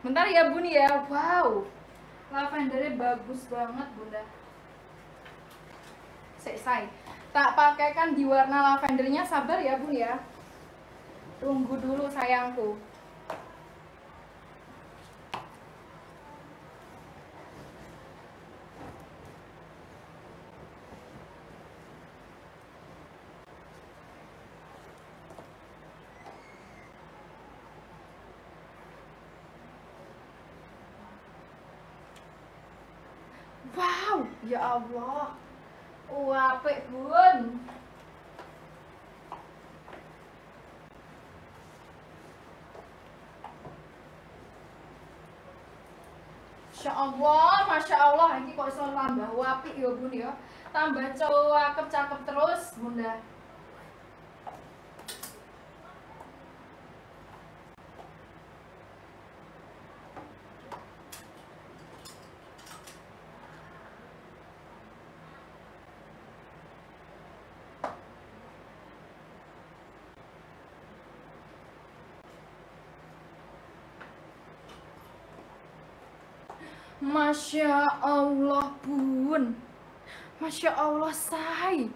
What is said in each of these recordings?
Bentar ya bun ya. Wow. Lavendernya bagus banget bunda. Selesai. Tak pakaikan di warna lavendernya sabar ya bun ya. Tunggu dulu sayangku. Wow, ya Allah. Apik, Bun. Masya Allah, Masya Allah, ini kok iso tambah apik ya bun ya Tambah cakep cakep terus bunda Masya Allah bun. Masya Allah say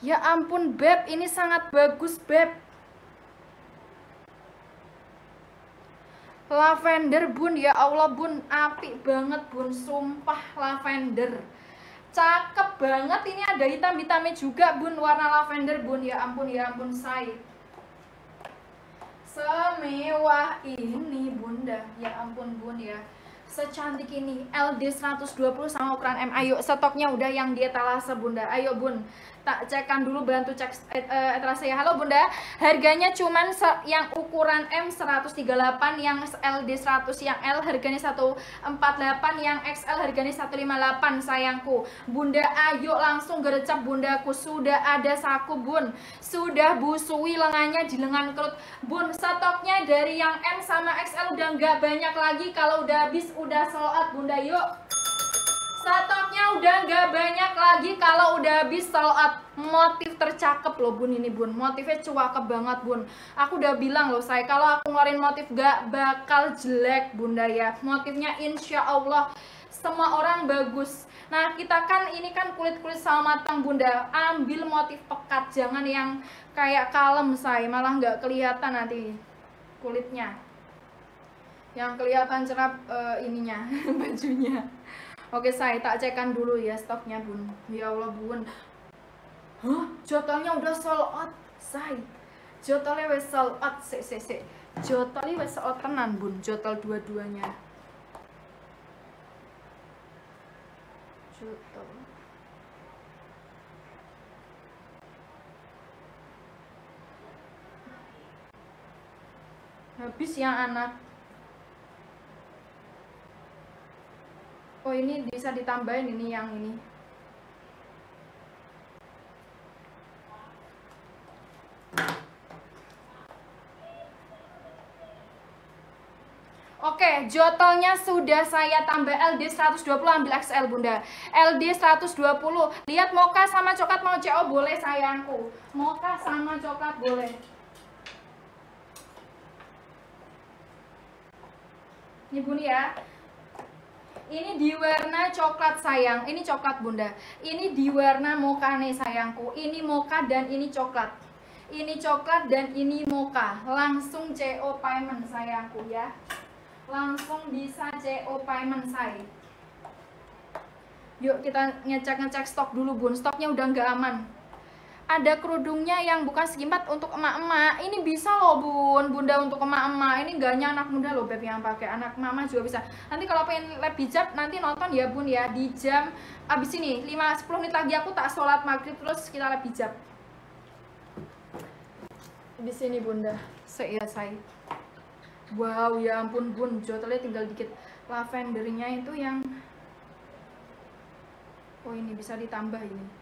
Ya ampun beb ini sangat bagus beb. Lavender bun. Ya Allah bun api banget bun. Sumpah lavender. Cakep banget ini ada hitam-hitamnya juga bun. Warna lavender bun. Ya ampun ya ampun say Semewah ini bunda. Ya ampun bun ya secantik ini LD 120 sama ukuran M. Ayo stoknya udah yang di etalase bunda. Ayo bun. Tak cekkan dulu bantu cek et, uh, etalase ya. Halo bunda. Harganya cuman yang ukuran M 138 yang LD 100 yang L harganya 148 yang XL harganya 158 sayangku. Bunda ayo langsung gercep bundaku. Sudah ada saku bun. Sudah busui lengannya di lengan kerut. Bun stoknya dari yang M sama XL udah nggak banyak lagi. Kalau udah habis udah sold bunda yuk Stoknya udah nggak banyak lagi kalau udah habis sold out. Motif tercakep loh bun ini bun. Motifnya cuakep banget bun. Aku udah bilang loh saya kalau aku ngeluarin motif gak bakal jelek bunda ya. Motifnya insya Allah semua orang bagus. Nah kita kan ini kan kulit-kulit sama matang bunda. Ambil motif pekat jangan yang kayak kalem saya malah nggak kelihatan nanti kulitnya. Yang kelihatan cerap uh, ininya bajunya. Oke saya tak cekkan dulu ya stoknya bun. Ya Allah bun. Hah? Jotolnya udah sold out Say Jotolnya wes sold out se se se Jotolnya wes sold out tenan bun Jotol dua-duanya. Jotol. Habis yang anak oh ini bisa ditambahin ini yang ini Oke, jotolnya sudah saya tambah LD 120 ambil XL Bunda. LD 120. Lihat moka sama coklat mau CO boleh sayangku. Moka sama coklat boleh. Ini Bunda ya ini di warna coklat sayang. Ini coklat bunda. Ini di warna moka nih sayangku. Ini moka dan ini coklat. Ini coklat dan ini moka langsung CO payment sayangku ya. Langsung bisa CO payment saya yuk kita ngecek-ngecek stok dulu bun. Stoknya udah nggak aman ada kerudungnya yang bukan sekimat untuk emak-emak. Ini bisa loh bun. Bunda untuk emak-emak. Ini enggak hanya anak muda loh beb yang pakai. Anak mama juga bisa. Nanti kalau pengen lab hijab nanti nonton ya bun ya di jam abis ini. 5-10 menit lagi aku tak sholat maghrib terus kita lab hijab. Di sini bunda. Saya wow ya ampun bun. Jotelnya tinggal dikit. Lavendernya itu yang oh ini bisa ditambah ini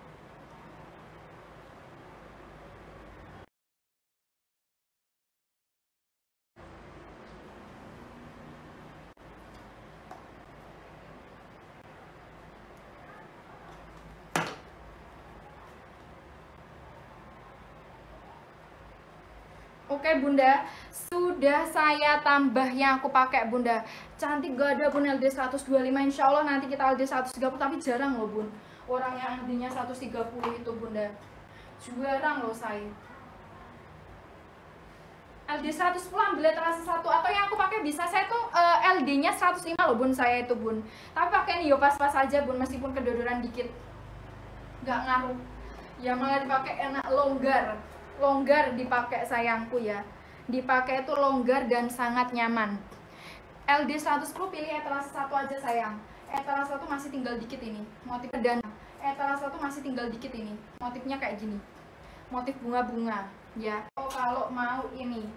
Oke Bunda, sudah udah saya tambah yang aku pakai bunda. Cantik gak ada bun. LD 125 insya Allah nanti kita LD 130 tapi jarang loh bun. Orang yang LD nya 130 itu bunda. Jarang loh saya. LD 110 ambil terasa satu. Atau yang aku pakai bisa. Saya tuh uh, eh, LD nya 105 loh bun saya itu bun. Tapi pakai ini yo pas-pas aja bun meskipun kedodoran dikit. Nggak ngaruh. Ya malah dipakai enak longgar longgar dipakai sayangku ya. Dipakai itu longgar dan sangat nyaman. LD 110 pilih etalase satu aja sayang. Etalase satu masih tinggal dikit ini. Motif dan etalase satu masih tinggal dikit ini. Motifnya kayak gini. Motif bunga-bunga ya. Oh, kalau mau ini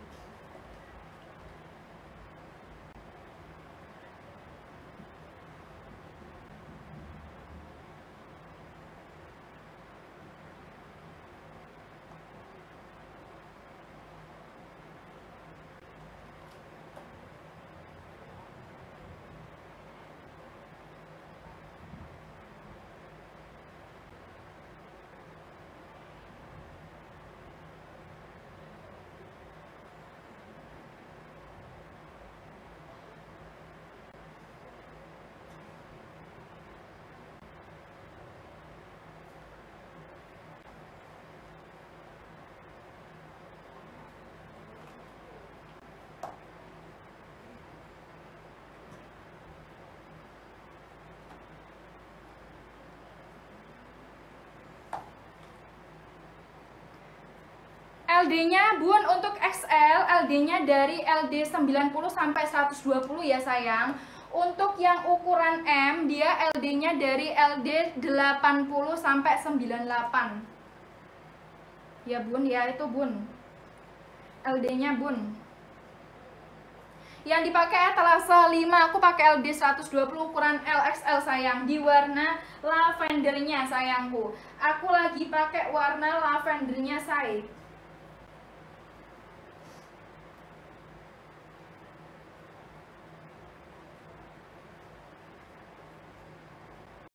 LD-nya Bun untuk XL, LD-nya dari LD 90 sampai 120 ya sayang. Untuk yang ukuran M, dia LD-nya dari LD 80 sampai 98. Ya Bun, ya itu Bun. LD-nya Bun. Yang dipakai etalase 5, aku pakai LD 120 ukuran LXL sayang di warna lavendernya sayangku. Aku lagi pakai warna lavendernya say